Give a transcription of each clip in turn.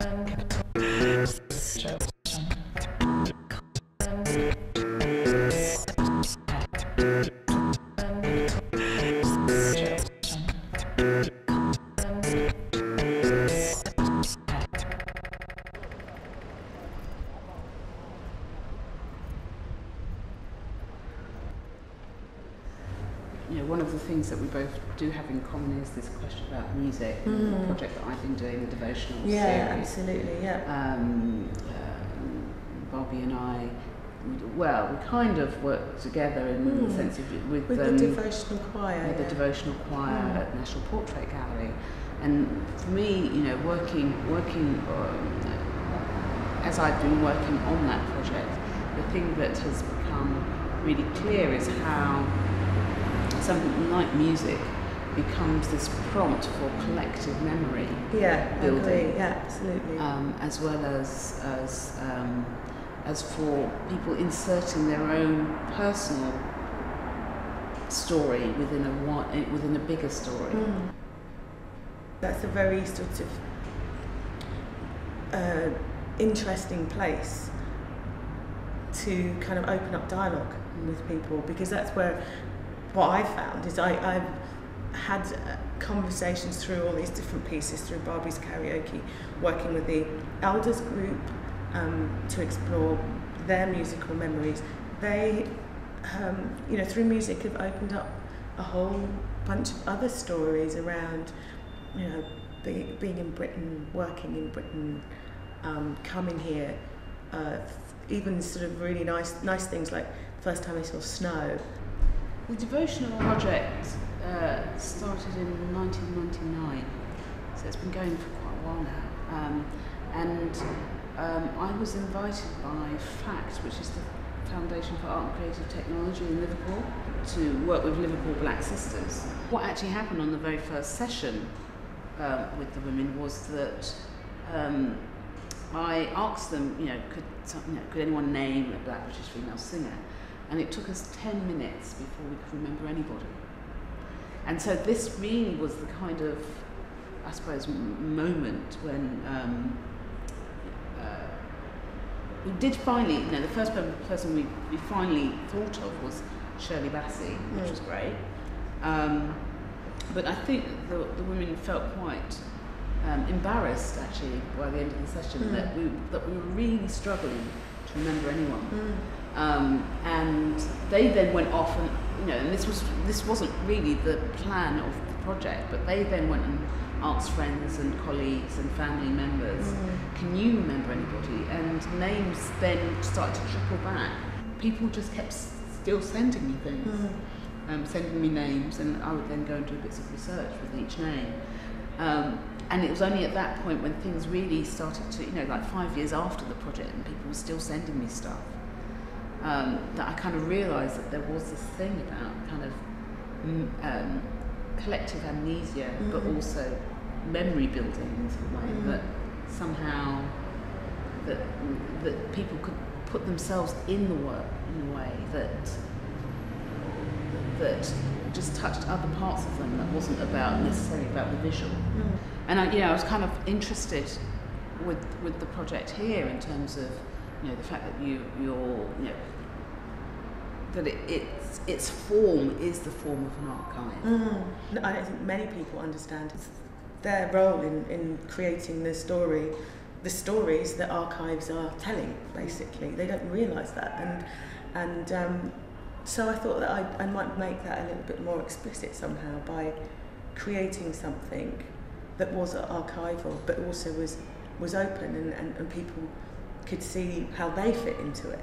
Um, you know, one of the things that we both do have in common is this question about music. and The Mm. project that I've been doing, the devotional Yeah, series. absolutely. Yeah. Um, um, Barby and I, well, we kind of worked together in the Mm. sense of with, With um, the devotional choir. with the devotional choir Mm. at National Portrait Gallery. And for me, you know, working working um, as I've been working on that project, the thing that has become really clear is how something like music becomes this prompt for collective memory, yeah, building. agree. Yeah, absolutely. um, as well as as um, as for people inserting their own personal story within a wi- within a bigger story. Mm. That's a very sort of uh, interesting place to kind of open up dialogue with people because that's where what I found is I, I've had uh, conversations through all these different pieces through Barby's karaoke, working with the elders group um, to explore their musical memories. They, um, you know, through music have opened up a whole bunch of other stories around, you know, be, being in Britain, working in Britain, um, coming here, uh, even sort of really nice, nice things like the first time I saw snow. The devotional project uh, started in 1999, so it's been going for quite a while now. Um, and um, I was invited by FACT, which is the Foundation for Art and Creative Technology in Liverpool, to work with Liverpool Black Sisters. What actually happened on the very first session um, with the women was that um, I asked them, you know, could, you know, could anyone name a black British female singer? And it took us 10 minutes before we could remember anybody. And so this really was the kind of, I suppose, moment when um, uh, we did finally, you know, the first person we, we finally thought of was Shirley Bassey, which Mm. was great. Um, but I think the, the women felt quite um, embarrassed actually by the end of the session Mm. that we that we were really struggling to remember anyone. Mm. Um, and they then went off and you know, and this was this wasn't really the plan of the project, but they then went and asked friends and colleagues and family members, Mm. can you remember anybody? And names then started to trickle back. People just kept still sending me things, Mm. um, sending me names, and I would then go and do bits of research with each name. Um, and it was only at that point when things really started to, you know, like five years after the project, and people were still sending me stuff, um, that I kind of realised that there was this thing about kind of mm, um, collective amnesia, but Mhm. also memory building in some way Mm. that somehow that that people could put themselves in the work in a way that that just touched other parts of them that wasn't about necessarily about the visual. Mm. And I, you know, I was kind of interested with with the project here in terms of, you know, the fact that you you're, you know, that it, its its form is the form of an archive. Mm. I don't think many people understand their role in, in creating the story, the stories that archives are telling, basically. They don't realise that. And, and um, so I thought that I, I might make that a little bit more explicit somehow by creating something that was archival but also was, was open and, and, and people could see how they fit into it.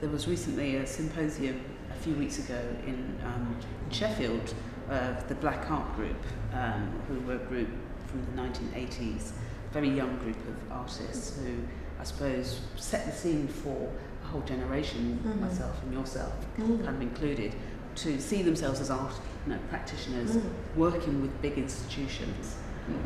There was recently a symposium a few weeks ago in um, Sheffield of the Black Art Group, um, who were a group from the 1980s, a very young group of artists who, I suppose, set the scene for whole generation, Mhm. myself and yourself Mm. kind of included, to see themselves as art you know, practitioners Mm. working with big institutions.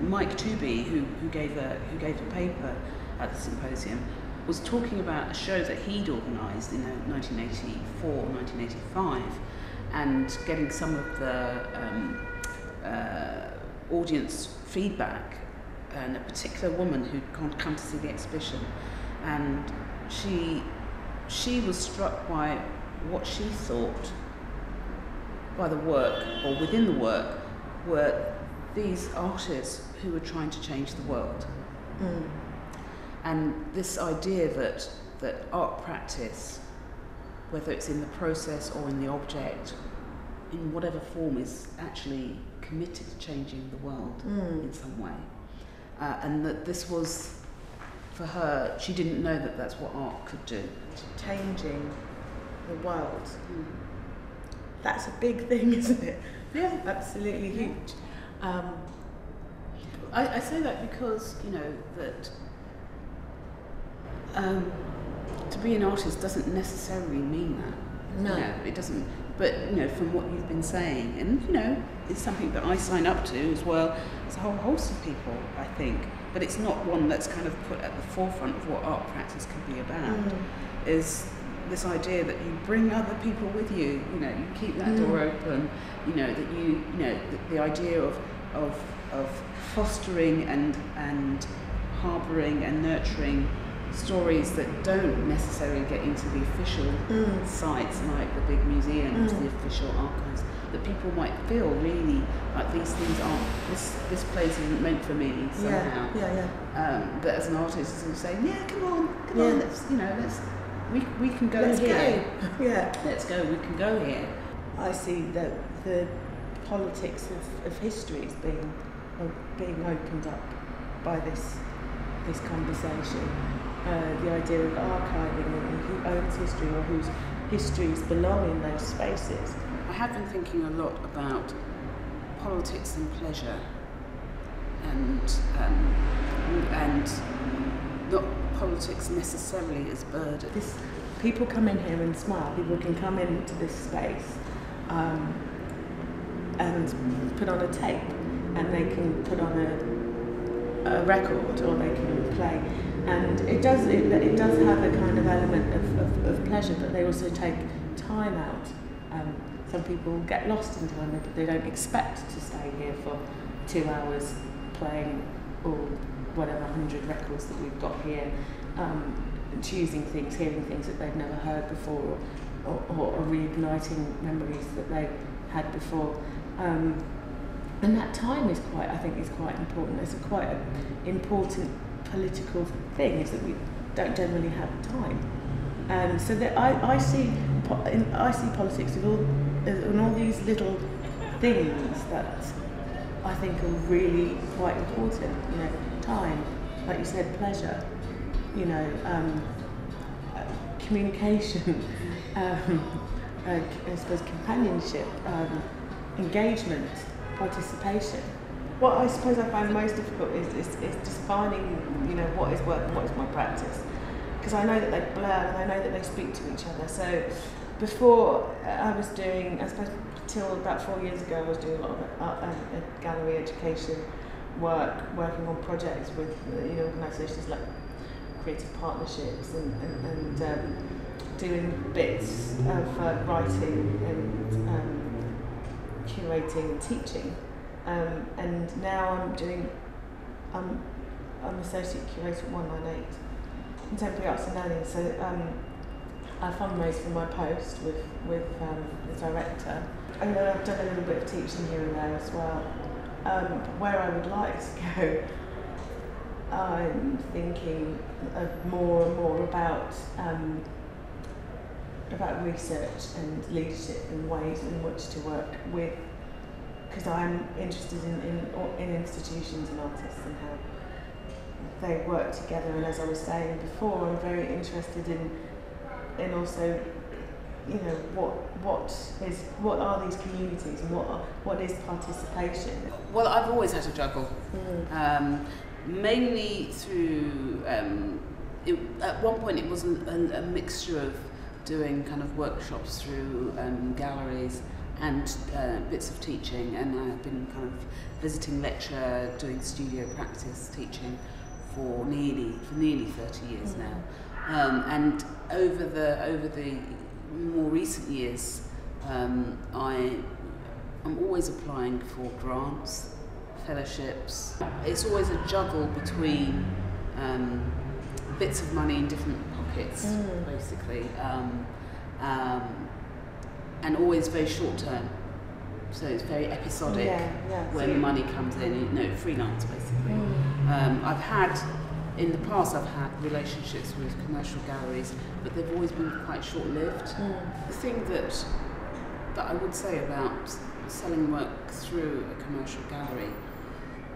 Mike Tooby, who, who, gave a, who gave a paper at the symposium, was talking about a show that he'd organised in uh, 1984 1985 and getting some of the um, uh, audience feedback and a particular woman who'd come to see the exhibition, and she she was struck by what she thought by the work or within the work were these artists who were trying to change the world. Mm. And this idea that, that art practice, whether it's in the process or in the object, in whatever form, is actually committed to changing the world Mm. in some way. Uh, and that this was, for her, she didn't know that that's what art could do. Changing the world. That's a big thing, isn't it? Yeah. Absolutely Yeah. huge. Um, I, I say that because, you know, that um, to be an artist doesn't necessarily mean that. No. You know, it doesn't. But, you know, from what you've been saying, and, you know, it's something that I sign up to as well. It's a whole host of people, I think. But it's not one that's kind of put at the forefront of what art practice can be about. Mm. Is this idea that you bring other people with you, you know, you keep that Mm. door open, you know, that you, you know, the, the idea of, of, of fostering and, and harbouring and nurturing stories that don't necessarily get into the official Mm. sites like the big museums, Mm. the official archives, that people might feel really like these things aren't, this, this place isn't meant for me somehow. Yeah, yeah, yeah. Um, but as an artist, of saying, yeah, come on, come Yeah. on, let's, you know, let's, we, we can go Let's here. go. Yeah. Let's go, we can go here. I see that the politics of, of history is being are being opened up by this this conversation. Uh, the idea of archiving and who owns history or whose histories belong in those spaces. I have been thinking a lot about politics and pleasure, and um, and not politics necessarily as burden. This people come in here and smile. People can come into this space um, and put on a tape, and they can put on a, a record, or they can play. And it does it, it does have a kind of element of, of, of pleasure, but they also take time out. Um, some people get lost in time, but they don't expect to stay here for two hours playing all whatever hundred records that we've got here, um, choosing things, hearing things that they've never heard before, or, or, or reigniting memories that they had before. Um, and that time is quite, I think, is quite important. It's a quite an important political thing is that we don't generally have time. Um, so that I, I see I see politics in all in all these little things that I think are really quite important. You know, time, like you said, pleasure. You know, um, communication. um, uh, I suppose companionship, um, engagement, participation. What I suppose I find most difficult is, is, is defining, you know, what is work and what is my practice. Because I know that they blur and I know that they speak to each other. So before uh, I was doing, I suppose till about four years ago, I was doing a lot of art, um, uh, gallery education work, working on projects with uh, you know organisations like creative partnerships and, and, and um, doing bits of uh, writing and um, curating and teaching. Um, and now I'm doing, I'm, I'm associate curator at 198, contemporary arts and learning. So um, I fundraise for my post with, with um, the director. And then I've done a little bit of teaching here and there as well. Um, where I would like to go, I'm thinking more and more about um, about research and leadership and ways in which to work with because I'm interested in, in, in institutions and artists and how they work together. And as I was saying before, I'm very interested in in also, you know, what what is what are these communities and what are, what is participation? Well, I've always had to juggle. Mm. um, mainly through um, it, at one point it was a, a, a mixture of doing kind of workshops through um, galleries and uh, bits of teaching and I've been kind of visiting lecture doing studio practice teaching for nearly for nearly 30 years now um, and over the over the more recent years um, I I'm always applying for grants fellowships. It's always a juggle between um, bits of money in different pockets, Mm. basically, um, um, and always very short term. So it's very episodic Yeah, yeah. when So- money comes in. You know, freelance basically. Mm. Um, I've had, in the past, I've had relationships with commercial galleries, but they've always been quite short-lived. Mm. The thing that that I would say about selling work through a commercial gallery,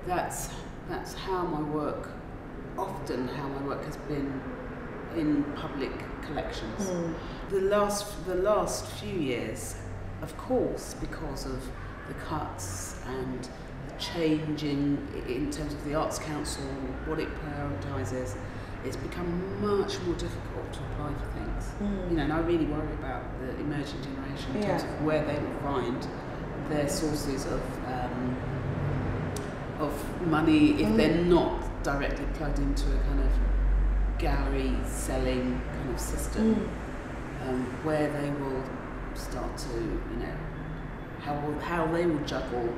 that's that's how my work, often how my work has been in public collections. Mm. The last the last few years, of course, because of the cuts and the change in in terms of the Arts Council, what it prioritises, it's become much more difficult to apply for things. Mm. You know, and I really worry about the emerging generation in terms of where they will find their sources of um, of money if Mm. they're not directly plugged into a kind of gallery selling kind of system, Mm. um, where they will start to, you know, how will, how they will juggle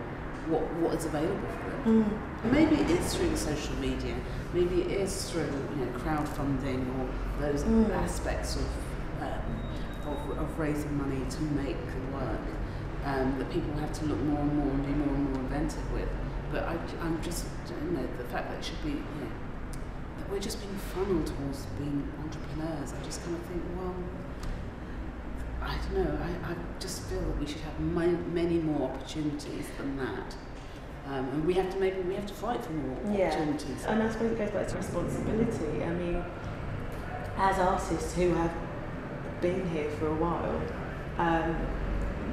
what what is available for them. Mm. Maybe it is through the social media. Maybe it is through you know crowdfunding or those Mm. aspects of, um, of of raising money to make the work um, that people have to look more and more and be more and more inventive with. But I, I'm just you know the fact that it should be you know, we're just being funneled towards being entrepreneurs. I just kind of think well. I don't know. I, I just feel that we should have ma- many more opportunities than that. Um, and we have to maybe we have to fight for more Yeah. opportunities. And I suppose it goes back to responsibility. I mean, as artists who have been here for a while, um,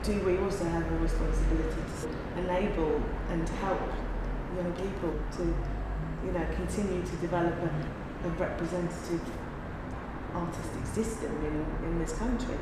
do we also have a responsibility to enable and help young people to, you know, continue to develop a, a representative artistic system in, in this country.